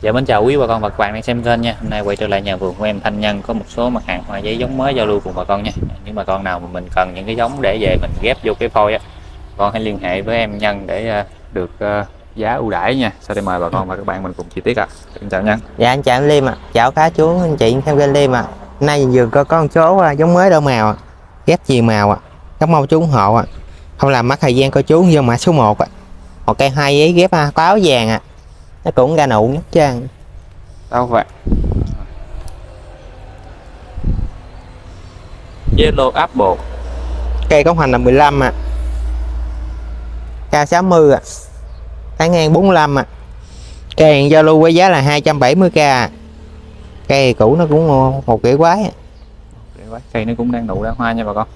Dạ mến chào quý bà con và các bạn đang xem kênh nha. Hôm nay quay trở lại nhà vườn của em Thanh Nhân có một số mặt hàng hoa giấy giống mới giao lưu cùng bà con nha. Những bà con nào mà mình cần những cái giống để về mình ghép vô cái phôi á, con hãy liên hệ với em Nhân để à, được à, giá ưu đãi nha. Sau đây mời bà con và các bạn mình cùng chi tiết ạ. Xin chào Nhân. Dạ anh chào anh Liêm ạ. Chào cá chú anh chị theo kênh Liêm ạ. Nay vườn có con số à, giống mới đâu màu à. Ghép gì màu ạ. Các ơn chú ủng hộ ạ. Không làm mất thời gian của chú vô mã số 1 ạ. Một cây hai giấy ghép à, có áo vàng ạ. Nó cũng ra nụ nhất trơn. Đâu vậy? Yellow Apple Cây có hoành là 15 ạ. Cao 60 ạ. Tán ngang 45 ạ. Cây hiện giao lưu với giá là 270k ạ. Cây cũ nó cũng một kiểu quái ạ. Cây nó cũng đang nụ ra hoa nha bà con.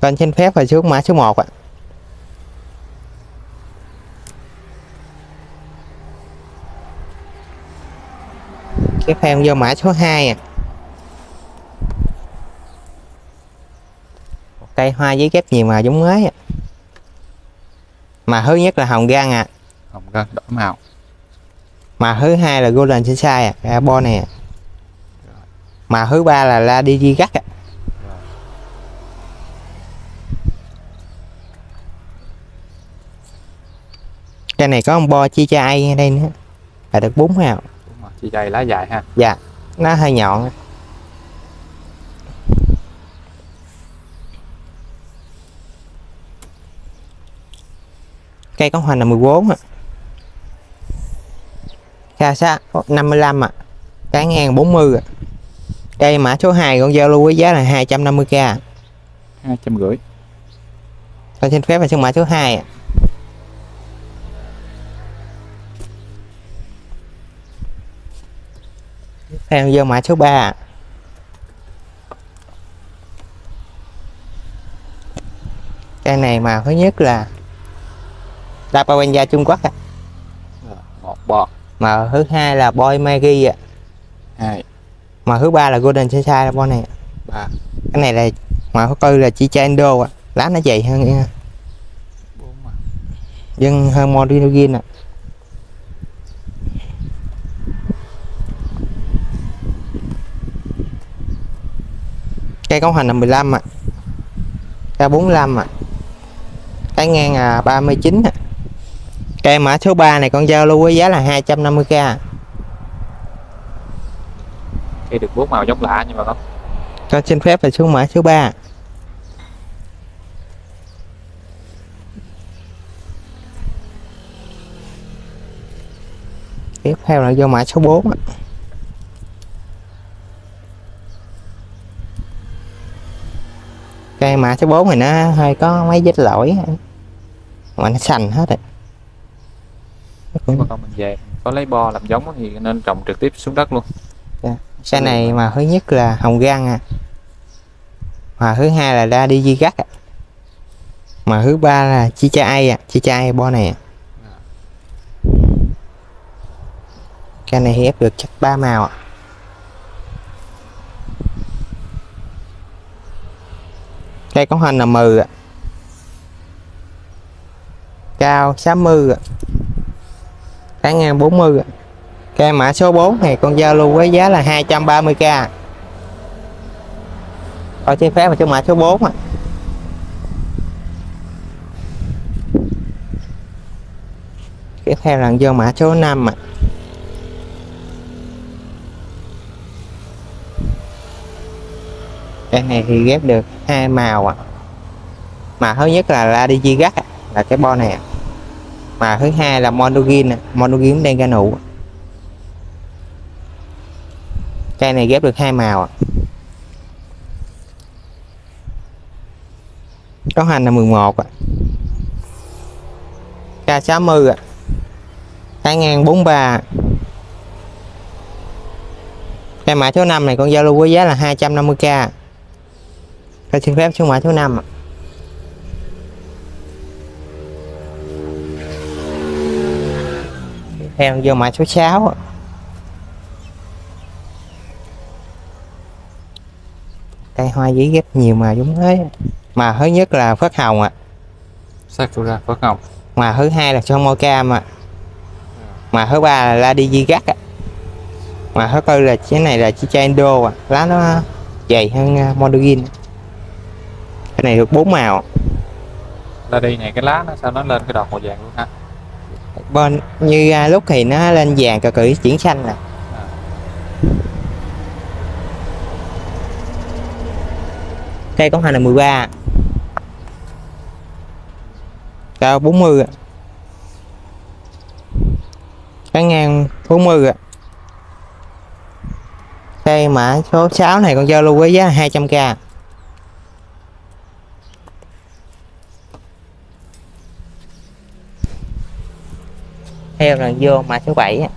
Kênh xin phép và xuống mã số 1 ạ. Tiếp theo vô mã số 2 à. Cây hoa giấy ghép nhiều màu giống mới à. Mà thứ nhất là hồng gan à. Hồng gân đỏ màu. Mà thứ hai là golden sunshine à, cái bo này à. Mà thứ ba là la đi gắt à. Cái này có một bo chi cha ai ở đây nữa. Là được bốn màu. Chi dây lá dài ha. Dạ, nó hơi nhọn. Cây có hoành là 14 ạ. Cao xa 55 ạ. Cái ngang 40 ạ. Cây mã số 2 con giao lưu với giá là 250k. hai trăm rưỡi. Con xin phép là số mã số 2 ạ. Tiếp theo vô mã số 3 ạ. Cây này mà thứ nhất là Rapawenya Trung Quốc ạ. Một bò. Mà thứ hai là Boy Maggie ạ. Hai. Mà thứ ba là Golden Sunshine là bo này. Ba. Cái này là mà có tư là Chicha Indo ạ. Lá nó dày hơn nha. Bốn mà. dân hơn Morinogin ạ. Cây có hoành là 15 ạ. Cao 45 ạ. Cái ngang là 39 ạ. Cây mã số 3 này con giao lưu với giá là 250k. Cây được bốn màu giống lạ nhưng mà con. Con xin phép là xuống mã số 3. Tiếp theo là vô mã số 4 ạ. Cây mã số 4 này nó hơi có mấy vết lỗi mà nó xanh hết rồi. Cũng- mà con mình về có lấy bo làm giống thì nên trồng trực tiếp xuống đất luôn. Cái này mà thứ nhất là hồng gan à. Mà thứ hai là đa đi di gắt à. Mà thứ ba là chi cha ai à, chi cha ai bo này à. Cái này thì ép được chắc ba màu ạ. Cây có hoành là mừ ạ. Cao 60 ạ. Cái ngang 40 ạ. Cây mã số 4 này con giao lưu với giá là 230k. ở trên phép và cho mã số 4 ạ. Tiếp theo là vô mã số 5 ạ. Cái này thì ghép được hai màu ạ. Mà thứ nhất là Ladigi gắt là cái bo này ạ. Mà thứ hai là Monogin, ạ. Monogin đang ra nụ. Cây này ghép được hai màu ạ. Có hành là 11 ạ. K60 ạ. Cái ngang 43 ạ. Cây mã số 5 này con giao lưu với giá là 250k. Con xin phép số mã số 5 ạ. Theo vô mã số 6 ạ. cây hoa giấy ghép nhiều mà giống thế mà thứ nhất là phất hồng ạ Sakura phớt hồng. mà thứ hai là son môi cam ạ mà thứ ba là Lady Di Gắt ạ mà thứ tư là cái này là chicha Indo à. lá nó dày hơn uh, Mondogin cái này được bốn màu. Là đi này cái lá nó sao nó lên cái đọt màu vàng luôn ha? Bên như uh, lúc thì nó lên vàng cờ cử chuyển xanh nè. Cây có hành là 13 cao 40 ạ cái ngang 40 ạ cây mã số 6 này con giao lưu với giá 200k theo là vô mã số 7 á.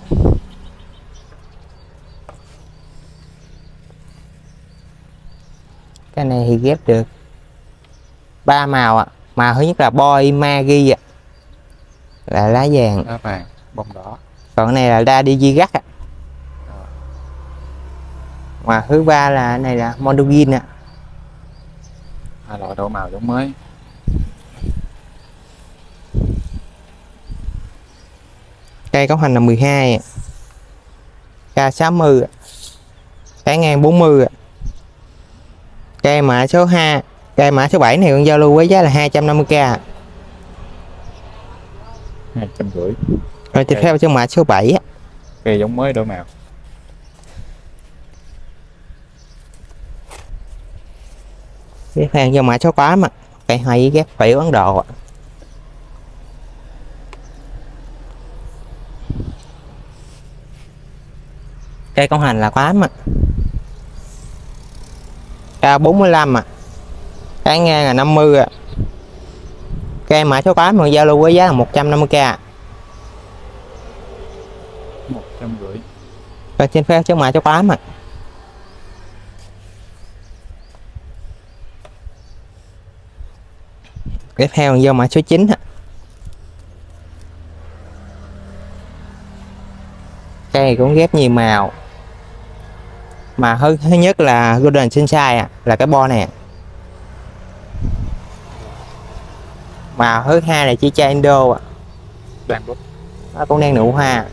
cái này thì ghép được ba màu ạ. Màu thứ nhất là boy magi ạ. Là lá vàng. Lá vàng bông đỏ. Còn cái này là đa đi gắt ạ. Mà thứ ba là cái này là mondogin ạ. Hai loại đổ màu giống mới cây cấu hành là 12 ạ. Ca 60 ạ. Cái ngang 40 ạ. Cây mã số 2 Cây mã số 7 này con giao lưu với giá là 250k ạ. hai trăm rưỡi Rồi tiếp theo cho mã số 7 á. cây giống mới đổi màu Tiếp theo cho mã số 8 ạ. Cây với ghép phễu Ấn Độ ạ. Cây công hành là 8 ạ. Cao 45 ạ. Cái ngang là 50 ạ. Cây mã số 8 còn giao lưu với giá là 150k ạ. một trăm rưỡi Còn trên phép số mã số 8 ạ. Tiếp theo vô mã số 9 ạ. Cây này cũng ghép nhiều màu. Mà thứ, thứ nhất là Golden Sunshine ạ, là cái bo này. ạ. Màu thứ hai là Chicha Indo ạ, đang bút nó cũng đang nụ hoa.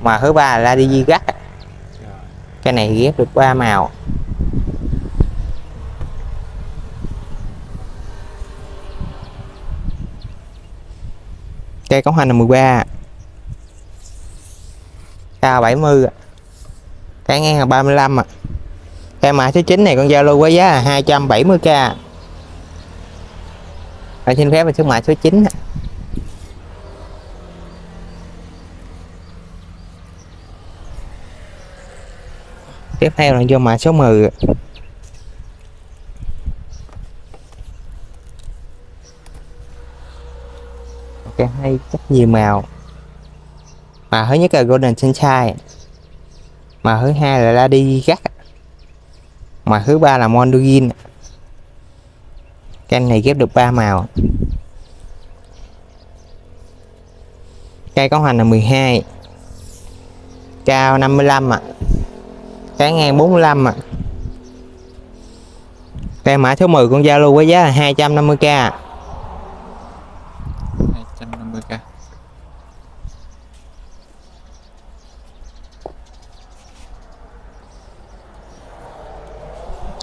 Mà thứ ba là Lady Gắt ạ. Cái này ghép được ba màu. Cây cống hành là 13 Cao 70 ạ. Cái ngang là 35 ạ. Em mã số 9 này, con Zalo với giá là 270k. Và xin phép mình số mã số 9 ạ. Tiếp theo là vô mã số 10 ạ. Ok, hay rất nhiều màu mà thứ nhất là golden sunshine mà thứ hai là lady gắt mà thứ ba là mondogin cây này ghép được 3 màu. Cây có hoành là 12 cao 55 ạ. Cái ngang 45 ạ. Cây mã số 10 con Zalo với giá là 250k ạ. hai trăm năm mươi k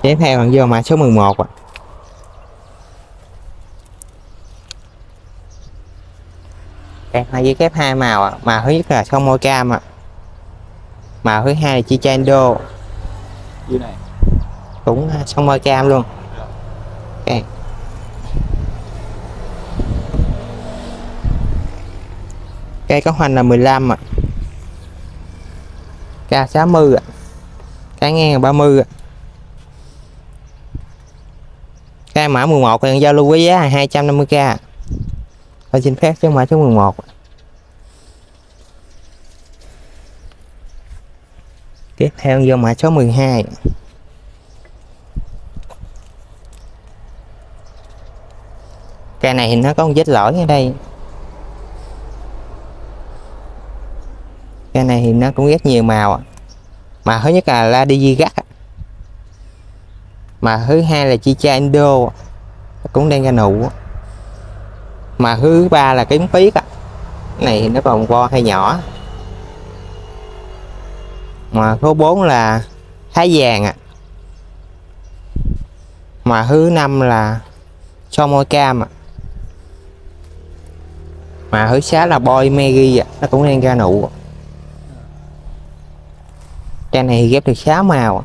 tiếp theo là vô mã số 11 ạ. Cây hoa với kép hai màu ạ. Màu thứ nhất là son môi cam ạ. Màu thứ hai là dưới này. Cũng à, son môi cam luôn. Ok. Cây có hoành là 15 ạ. Cao 60 ạ. Cái ngang là 30 ạ Cái mã 11 thì giao lưu với giá 250k Tôi xin phép số mã số 11 tiếp theo vô mã số 12 Cái này thì nó có một vết lỗi ở đây. Cái này thì nó cũng rất nhiều màu. Mà thứ nhất là la đi gắt mà thứ hai là Chicha Indo cũng đang ra nụ. Mà thứ ba là cái tuyết á. Này thì nó còn vo hay nhỏ. Mà số 4 là thái vàng ạ. Mà thứ năm là cho môi cam ạ. Mà thứ sáu là boy Maggie ạ. Nó cũng đang ra nụ. Ạ. Cây này ghép được 6 màu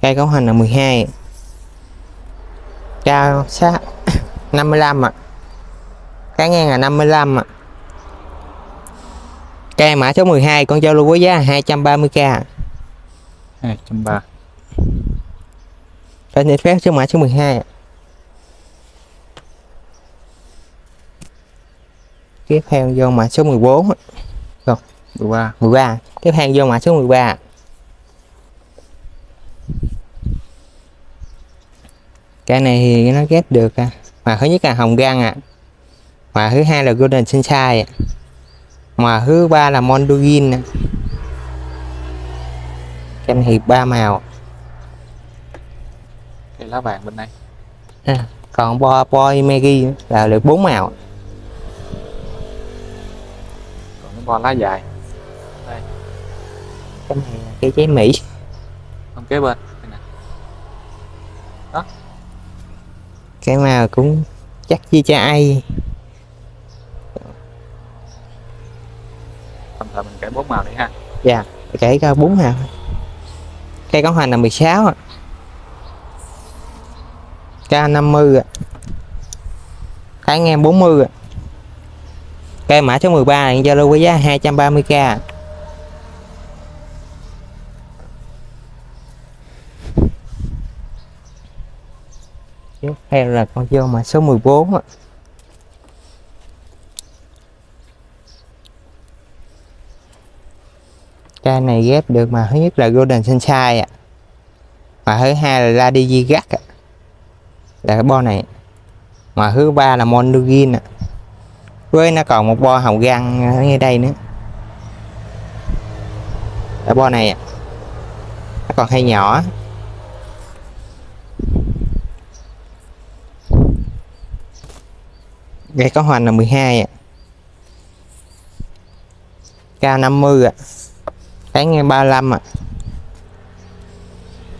cây cấu hình là 12 cao sát 55 ạ. Cái ngang là 55 ạ. Cây mã số 12 con giao lưu với giá là 230k hai trăm ba. Cái này phép số mã số 12 ạ. Tiếp theo vô mã số 14 ạ. mười ba. 13 Tiếp theo vô mã số 13 ạ. Cái này thì nó ghép được à. Mà thứ nhất là hồng găng ạ. Mà thứ hai là golden sunshine ạ. Mà thứ ba là mondugin ạ. Cái này thì ba màu cái lá vàng bên đây À, còn boy, boy Maggie là được bốn màu còn cái bo lá dài cái này là cái trái mỹ kế bên. Nè cái màu cũng chắc chi cho ai. Tầm thời mình kể bốn màu đi ha. Dạ kể có bốn màu. Cây có hoành là 16 ạ. K50 ạ. Cái ngang 40 ạ. Cây mã số 13 là Zalo với giá 230k hay là con dâu mà số 14 ạ cây này ghép được mà, thứ nhất là golden sunshine ạ. Mà thứ hai là lady gắt ạ. Là cái bo này. Mà thứ ba là mondugin ạ. Với nó còn một bo hồng găng ở ngay đây nữa. Cái bo này ạ. Nó còn hơi nhỏ. Cây có hoành là 12 ạ. Cao 50 ạ. Cái ngang 35 ạ.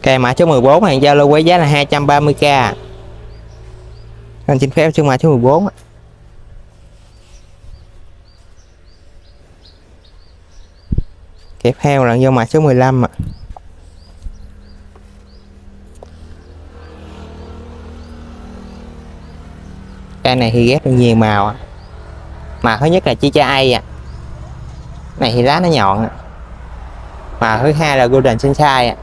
Cây mã số 14 hàng Zalo với giá là 230k. Anh xin phép chương mã số 14 ạ. Tiếp theo là vô mã số 15 ạ. Cây này thì ghép được nhiều màu à. mà thứ nhất là chi cha ai à này thì lá nó nhọn à. mà thứ hai là golden sunshine à.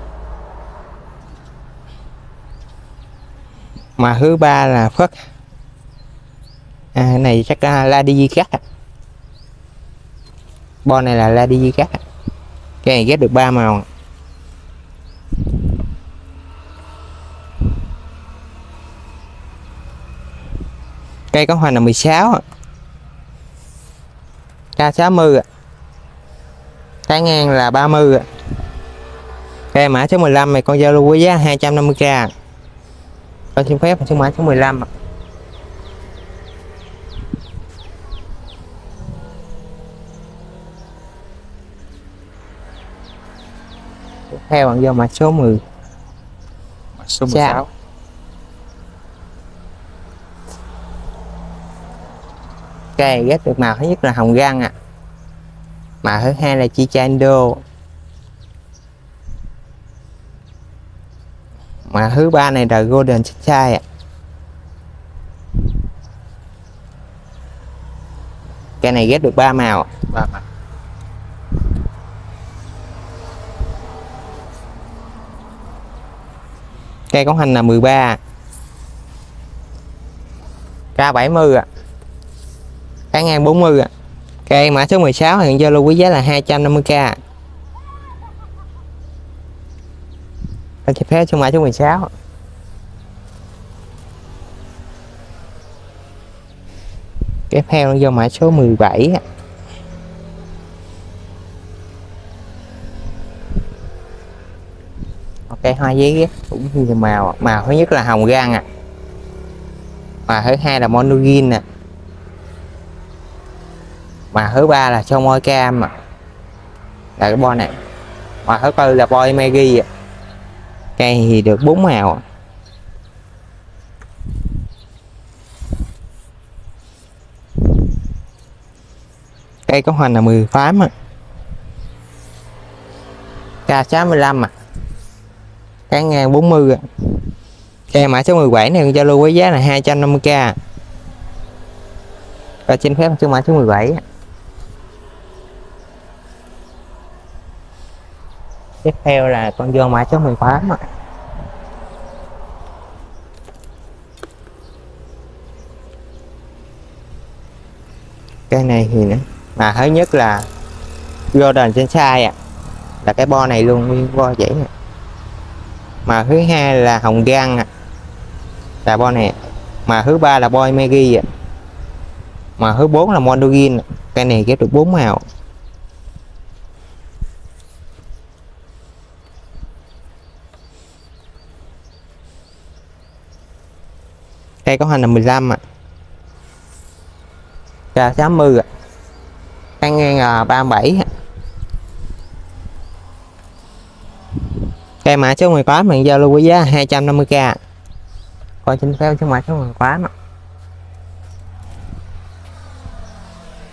mà thứ ba là phất à, này chắc là la đi di ạ. À. bo này là la di ạ. cái này ghép được ba màu à. Cây có hoành là 16 ạ. Ca 60 ạ. Cái ngang là 30 ạ. Cây mã số 15 này con giao lưu với giá 250k. Con xin phép số mã số 15 ạ. Theo bạn vô mã số 10 số Dạ. Cây ghép được màu thứ nhất là hồng găng ạ. Màu thứ hai là chichando màu thứ ba này là golden sunshine ạ. Cây này ghép được ba màu ba cây có hành là 13 K70 ạ cái ngang 40 ạ. Cây mã số 16 hiện giao lưu với giá là 250k Anh chị phép số mã số 16 Tiếp theo nó vô mã số 17 ạ. Ok hoa giấy cũng như màu màu thứ nhất là hồng gan ạ. À. và thứ hai là monogin nè mà thứ ba là sông môi cam à. là cái bo này mà thứ tư là boy megi à. cây thì được bốn màu à. cây có hoành là 10 phám à. K65 à cái ngang 40 à. cây mã số 17 này giao lưu với giá là 250k và trên phép số mã số 17 à. Tiếp theo là con dưa mã số 18 ạ. Cái này thì nữa mà thứ nhất là Jordan sai à là cái bo này luôn, nguyên bo vậy nè mà thứ hai là hồng gan à. là bo này mà thứ ba là boy Maggie à. mà thứ bốn là Mondogin cái này ghép được bốn màu. Cây có hành là 15 ạ dạ, à. 60 ạ à. ăn ngang là 37 à. cây mã số 18 mình giao lưu với giá 250k coi chính phép số mã số 18 ạ.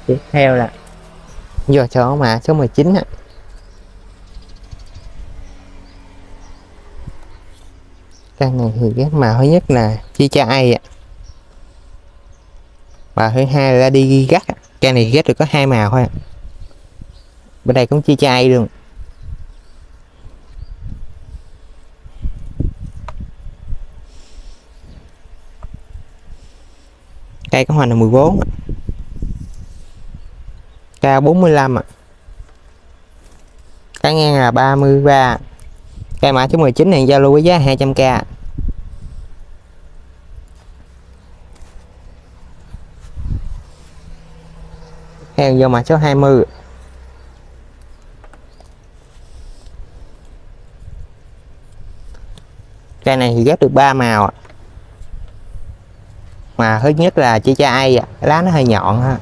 tiếp theo là giờ số mã số 19 ạ. à. Căn này thì ghép màu thứ nhất là chi cha ai ạ? Và thứ hai là đi gắt cây này ghép được có hai màu thôi bên đây cũng chi cha ai luôn. Cây có hoành là 14 cao 45 ạ. Cái ngang là 33 cây mã số 19 này giao lưu với giá 200k theo vô mã số 20 cây này thì ghép được 3 màu mà thứ nhất là chỉ cha ai lá nó hơi nhọn ha.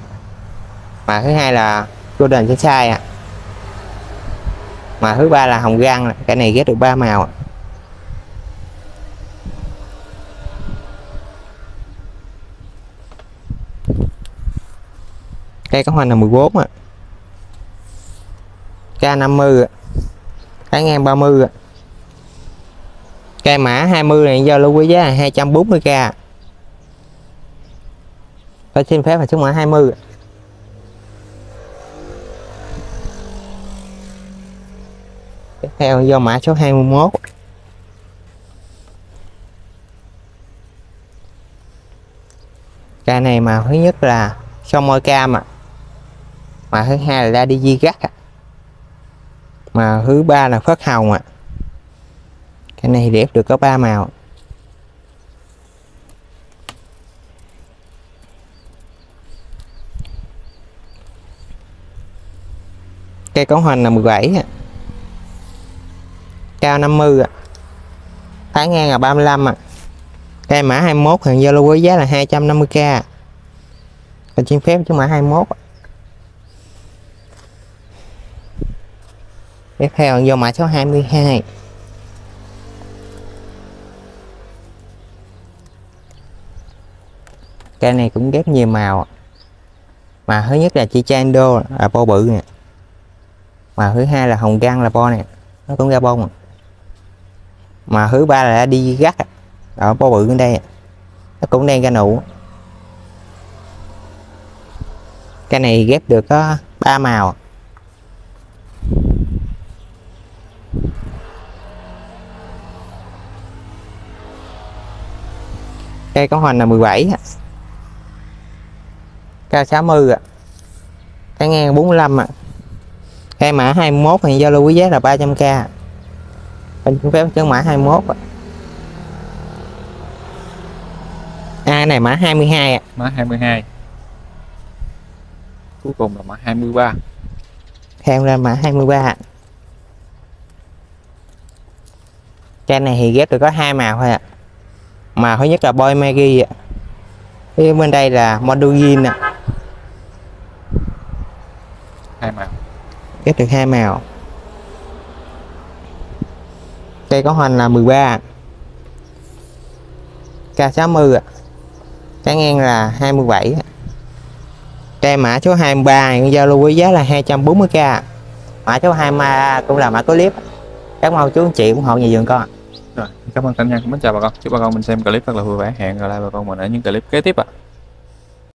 Mà thứ hai là golden sai ạ. Mà thứ ba là hồng gan cái này ghép được 3 màu cây có hoa là 14 ạ. K50 ạ. Cái ngang 30 ạ. Cây mã 20 này giao lưu với giá là 240k tôi xin phép là số mã 20 ạ. tiếp theo do mã số 21 cây này mà thứ nhất là sông môi cam ạ. à mà thứ hai là ra đi di gắt ạ. Mà thứ ba là phớt hồng ạ. Cái này đẹp được có ba màu. Cây cấu hoành là 17 ạ. Cao 50 ạ. Thái ngang là 35 ạ. Cây mã 21 hàng Zalo với giá là 250k còn xin phép chứ mã 21 ạ. Tiếp theo, vô mã số 22 cây này cũng ghép nhiều màu mà thứ nhất là chi chando là bo bự nè. Mà thứ hai là hồng gan là bo nè. Nó cũng ra bông mà. Thứ ba là đi gắt ở bo bự bên đây nó cũng đang ra nụ. Cây này ghép được có ba màu cây có hoành là 17 cao 60 ạ. Cái ngang 45 ạ. Cây mã 21 thì giao lưu quý giá là 300k bên cũng phép chân mã 21 ạ. À này mã 22 ạ. Mã 22 cuối cùng là mã 23 theo ra mã 23 ạ. Cây này thì ghép được có hai màu thôi ạ mà thứ nhất là boy Maggie ạ. Phía bên đây là Mondogin ạ. Hai màu. Ghép được hai màu. Cây có hoành là 13 K60 ạ. Cái ngang là 27 ạ. cây mã số 23 hiện giao lưu với giá là 240k mã số 23 cũng là mã có clip. Các màu chú anh chị ủng hộ nhà vườn con ạ rồi, cảm ơn anh nhà mến chào bà con. Chúc bà con mình xem clip rất là vui vẻ. Hẹn gặp lại bà con mình ở những clip kế tiếp ạ.